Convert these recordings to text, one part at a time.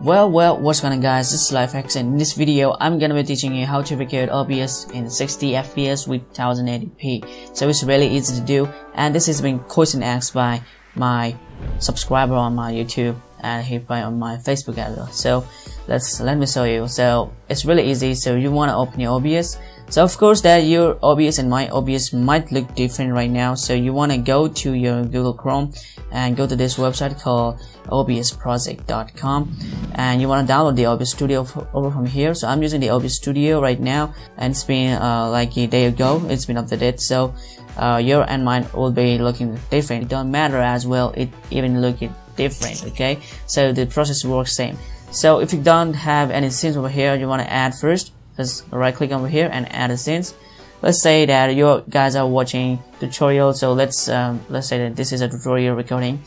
Well, well, what's going on guys, this is LifeHax and in this video, I'm gonna be teaching you how to record OBS in 60 FPS with 1080p. So it's really easy to do and this has been question asked by my subscriber on my YouTube and here by on my Facebook as well. So let's, let me show you. So it's really easy. So you wanna open your OBS so of course that your OBS and my OBS might look different right now. So you want to go to your Google Chrome and go to this website called obsproject.com and you want to download the OBS Studio over from here. So I'm using the OBS Studio right now and it's been uh, like a day ago. It's been updated. So uh, your and mine will be looking different. It don't matter as well. It even looking different. Okay. So the process works same. So if you don't have any scenes over here, you want to add first just right click over here and add a scenes let's say that you guys are watching tutorial so let's um, let's say that this is a tutorial recording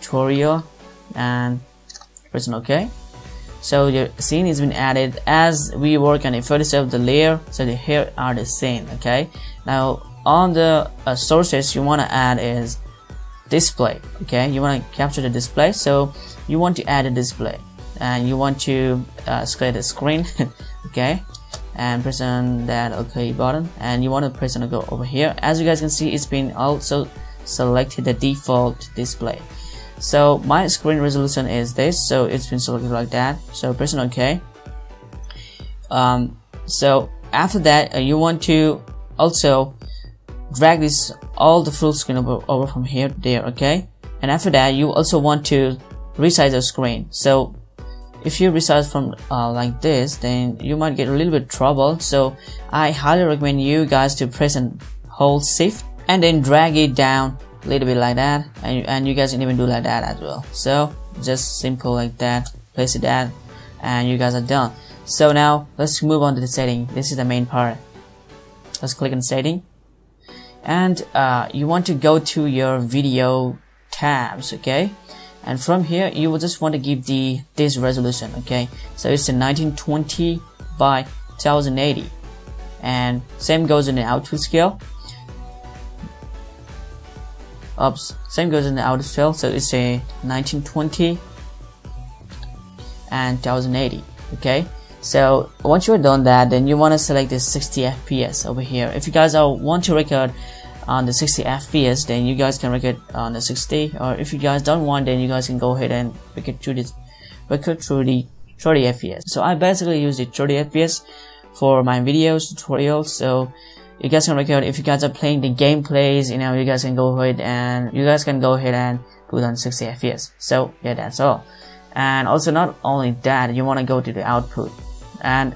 tutorial and press OK so your scene has been added as we work on a Photoshop the layer so the here are the scene okay? Now on the uh, sources you want to add is display okay? You want to capture the display so you want to add a display and you want to uh, the screen okay? And press on that OK button. And you want to press on go over here. As you guys can see it's been also selected the default display. So my screen resolution is this. So it's been selected like that. So press on OK um, so after that uh, you want to also drag this all the full screen over, over from here there okay? And after that you also want to resize the screen. So if you resize from uh, like this then you might get a little bit trouble. So I highly recommend you guys to press and hold shift and then drag it down a little bit like that. And, and you guys can even do like that as well. So just simple like that. Place it down and you guys are done. So now let's move on to the setting. This is the main part. Let's click on setting. And uh, you want to go to your video tabs okay and from here you will just want to give the this resolution okay? So it's a 1920 by 1080 and same goes in the output scale. Oops, same goes in the output scale so it's a 1920 and 1080 okay? So once you're done that then you want to select this 60 fps over here. If you guys are want to record on the 60 fps then you guys can record on the 60 or if you guys don't want then you guys can go ahead and record through this record through the 30 fps so i basically use the 30 fps for my videos tutorials. So you guys can record if you guys are playing the gameplays you know you guys can go ahead and you guys can go ahead and put on 60 fps so yeah that's all. And also not only that you want to go to the output. And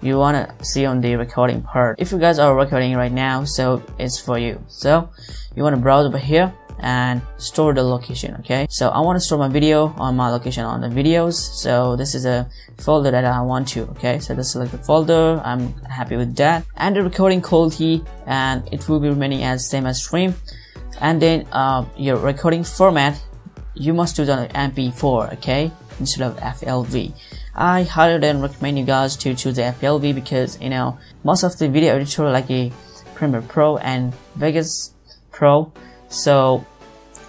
you want to see on the recording part. If you guys are recording right now, so it's for you. So you want to browse over here and store the location okay? So I want to store my video on my location on the videos. So this is a folder that I want to okay? So let's select the folder. I'm happy with that. And the recording quality and it will be remaining as same as stream. And then uh, your recording format you must do it on MP4 okay? Instead of FLV I highly then recommend you guys to choose the FLV because you know most of the video editor like a Premiere Pro and Vegas Pro. So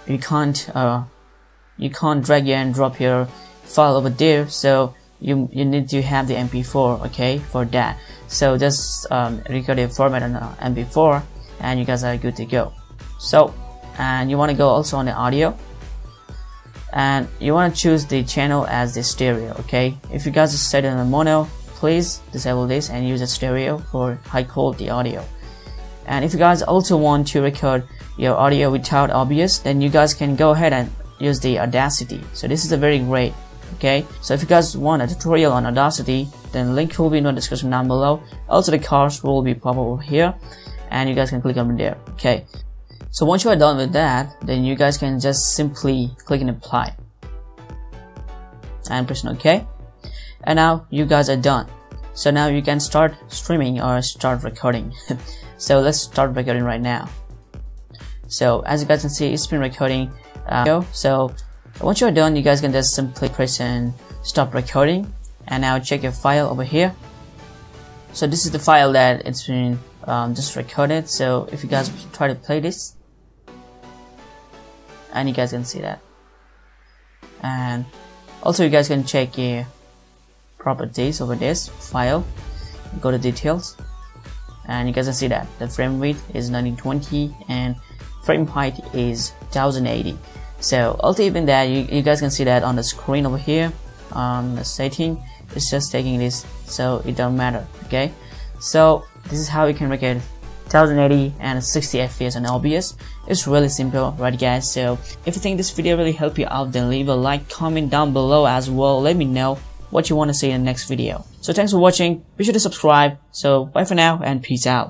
you can't uh, you can't drag and drop your file over there. So you you need to have the mp4 okay for that. So just um, record a format on uh, mp4 and you guys are good to go. So and you want to go also on the audio and you want to choose the channel as the stereo okay? If you guys set it on mono please disable this and use a stereo for high quality audio. And if you guys also want to record your audio without OBS then you guys can go ahead and use the Audacity. So this is a very great okay? So if you guys want a tutorial on Audacity then link will be in the description down below. Also the cards will be pop over here and you guys can click on there okay so once you are done with that, then you guys can just simply click and apply and press OK. And now you guys are done. So now you can start streaming or start recording. so let's start recording right now. So as you guys can see, it's been recording. Uh, so once you're done, you guys can just simply press and stop recording. And now check your file over here. So this is the file that it's been um, just recorded. So if you guys try to play this, and you guys can see that. And also you guys can check your properties over this file go to details. And you guys can see that the frame width is 1920 and frame height is 1080 so also even that you, you guys can see that on the screen over here on the setting it's just taking this so it don't matter okay? So this is how you can record 1080 and 60 fps on OBS it's really simple right guys? So if you think this video really helped you out then leave a like comment down below as well. Let me know what you want to see in the next video. So thanks for watching. Be sure to subscribe. So bye for now and peace out